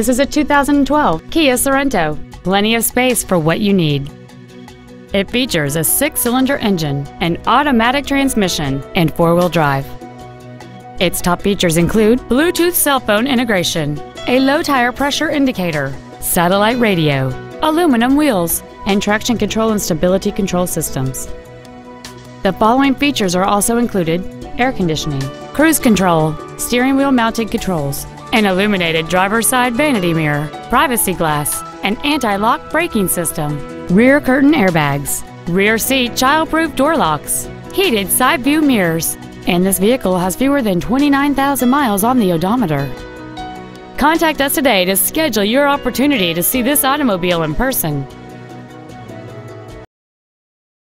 This is a 2012 Kia Sorento. Plenty of space for what you need. It features a six-cylinder engine, an automatic transmission, and four-wheel drive. Its top features include Bluetooth cell phone integration, a low tire pressure indicator, satellite radio, aluminum wheels, and traction control and stability control systems. The following features are also included air conditioning, cruise control, steering wheel mounted controls, an illuminated driver's side vanity mirror, privacy glass, an anti-lock braking system, rear curtain airbags, rear seat child-proof door locks, heated side view mirrors, and this vehicle has fewer than 29,000 miles on the odometer. Contact us today to schedule your opportunity to see this automobile in person.